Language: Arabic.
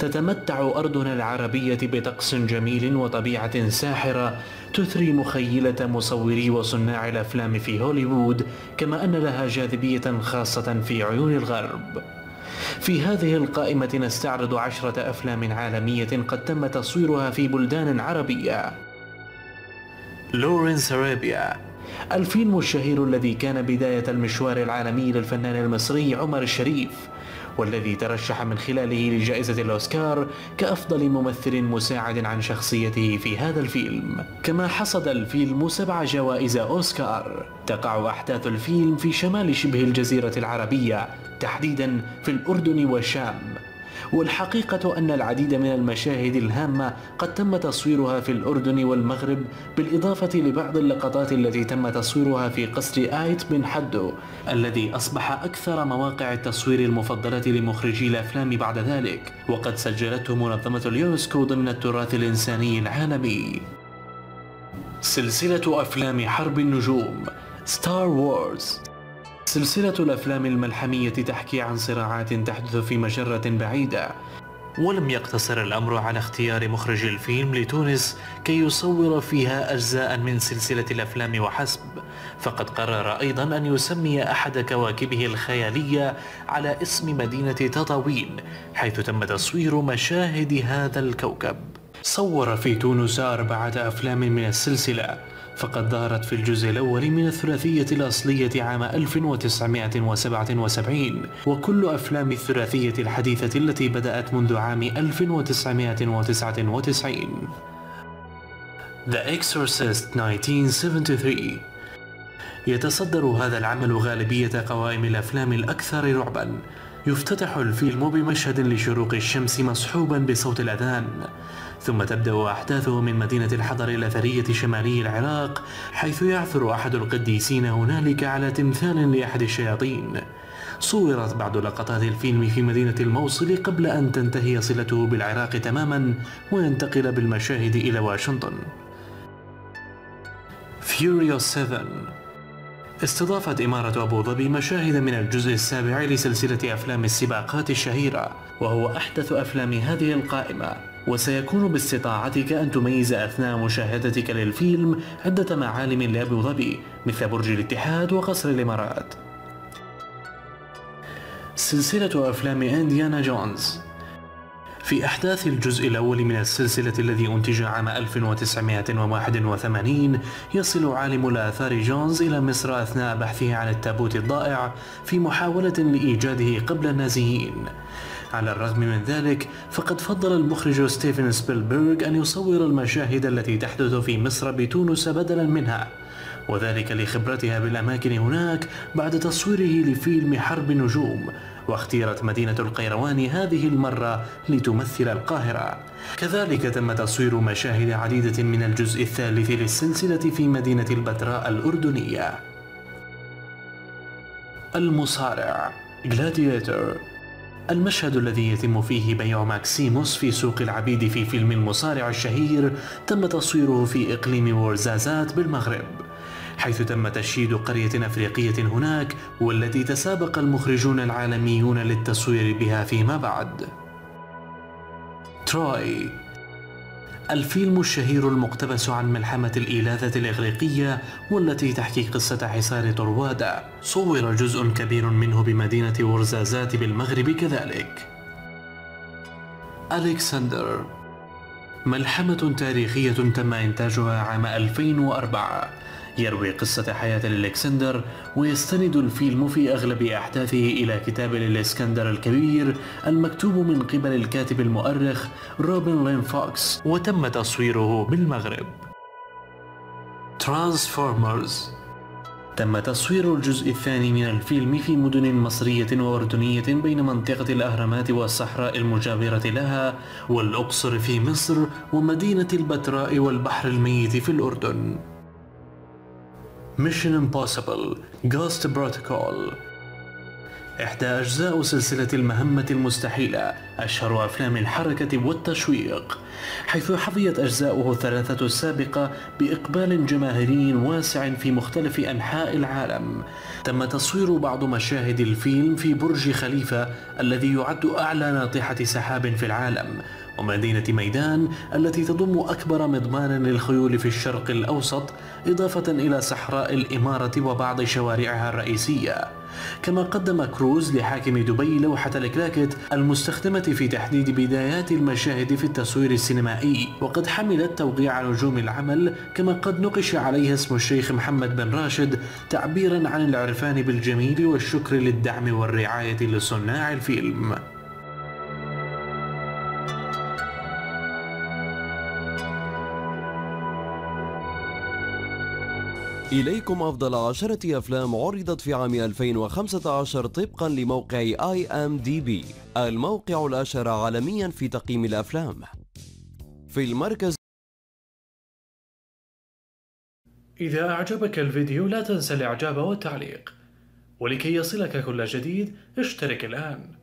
تتمتع أرضنا العربية بطقس جميل وطبيعة ساحرة تثري مخيلة مصوري وصناع الأفلام في هوليوود كما أن لها جاذبية خاصة في عيون الغرب. في هذه القائمة نستعرض عشرة أفلام عالمية قد تم تصويرها في بلدان عربية. لورنس أرابيا. الفيلم الشهير الذي كان بداية المشوار العالمي للفنان المصري عمر الشريف والذي ترشح من خلاله لجائزة الأوسكار كأفضل ممثل مساعد عن شخصيته في هذا الفيلم. كما حصد الفيلم سبع جوائز أوسكار تقع أحداث الفيلم في شمال شبه الجزيرة العربية تحديدا في الأردن والشام. والحقيقة أن العديد من المشاهد الهامة قد تم تصويرها في الأردن والمغرب بالإضافة لبعض اللقطات التي تم تصويرها في قصر آيت بن حدو الذي أصبح أكثر مواقع التصوير المفضلة لمخرجي الأفلام بعد ذلك وقد سجلته منظمة اليونسكو ضمن التراث الإنساني العالمي. سلسلة أفلام حرب النجوم ستار وورز سلسلة الأفلام الملحمية تحكي عن صراعات تحدث في مجرة بعيدة. ولم يقتصر الأمر على اختيار مخرج الفيلم لتونس كي يصور فيها أجزاء من سلسلة الأفلام وحسب. فقد قرر أيضا أن يسمي أحد كواكبه الخيالية على اسم مدينة تطاوين حيث تم تصوير مشاهد هذا الكوكب. صور في تونس أربعة أفلام من السلسلة فقد ظهرت في الجزء الأول من الثلاثية الأصلية عام 1977 وكل أفلام الثلاثية الحديثة التي بدأت منذ عام 1999 The Exorcist 1973 يتصدر هذا العمل غالبية قوائم الأفلام الأكثر رعبا يفتتح الفيلم بمشهد لشروق الشمس مصحوبا بصوت الأذان ثم تبدأ أحداثه من مدينة الحضر الأثرية شمالي العراق حيث يعثر أحد القديسين هنالك على تمثال لأحد الشياطين. صورت بعض لقطات الفيلم في مدينة الموصل قبل أن تنتهي صلته بالعراق تماما وينتقل بالمشاهد إلى واشنطن. فيوريوس 7 استضافت إمارة أبو ظبي مشاهد من الجزء السابع لسلسلة أفلام السباقات الشهيرة وهو أحدث أفلام هذه القائمة. وسيكون باستطاعتك أن تميز أثناء مشاهدتك للفيلم عدة معالم لأبو ظبي مثل برج الاتحاد وقصر الإمارات. سلسلة أفلام إنديانا جونز. في أحداث الجزء الأول من السلسلة الذي أنتج عام 1981 يصل عالم الآثار جونز إلى مصر أثناء بحثه عن التابوت الضائع في محاولة لإيجاده قبل النازيين. على الرغم من ذلك فقد فضل المخرج ستيفن سبيلبرغ أن يصور المشاهد التي تحدث في مصر بتونس بدلا منها. وذلك لخبرته بالأماكن هناك بعد تصويره لفيلم حرب النجوم واختيرت مدينة القيروان هذه المرة لتمثل القاهرة. كذلك تم تصوير مشاهد عديدة من الجزء الثالث للسلسلة في مدينة البتراء الأردنية. المصارع. جلاديتر المشهد الذي يتم فيه بيع ماكسيموس في سوق العبيد في فيلم المصارع الشهير تم تصويره في إقليم ورزازات بالمغرب. حيث تم تشييد قرية أفريقية هناك والتي تسابق المخرجون العالميون للتصوير بها فيما بعد. تروي. الفيلم الشهير المقتبس عن ملحمة الإيلاذة الإغريقية والتي تحكي قصة حصار طروادا صور جزء كبير منه بمدينة ورزازات بالمغرب كذلك. ألكسندر ملحمة تاريخية تم إنتاجها عام 2004 يروي قصة حياة الإلكسندر ويستند الفيلم في أغلب أحداثه إلى كتاب الإسكندر الكبير المكتوب من قبل الكاتب المؤرخ روبن لين فوكس وتم تصويره بالمغرب. ترانسفورمرز. تم تصوير الجزء الثاني من الفيلم في مدن مصرية وأردنية بين منطقة الأهرامات والصحراء المجاورة لها والأقصر في مصر ومدينة البتراء والبحر الميت في الأردن. Mission Impossible Ghost Protocol. إحدى أجزاء سلسلة المهمة المستحيلة أشهر أفلام الحركة والتشويق حيث حظيت أجزاؤه الثلاثة السابقة بإقبال جماهيري واسع في مختلف أنحاء العالم. تم تصوير بعض مشاهد الفيلم في برج خليفة الذي يعد أعلى ناطحة سحاب في العالم ومدينة ميدان التي تضم أكبر مضمان للخيول في الشرق الأوسط إضافة إلى صحراء الإمارة وبعض شوارعها الرئيسية. كما قدم كروز لحاكم دبي لوحة الكلاكت المستخدمة في تحديد بدايات المشاهد في التصوير السينمائي وقد حملت توقيع نجوم العمل كما قد نقش عليها اسم الشيخ محمد بن راشد تعبيرا عن العرفان بالجميل والشكر للدعم والرعاية لصناع الفيلم. إليكم أفضل عشرة أفلام عرضت في عام 2015 طبقا لموقع بي الموقع الأشهر عالميا في تقييم الأفلام. في المركز إذا أعجبك الفيديو لا تنسى الإعجاب والتعليق ولكي يصلك كل جديد اشترك الآن.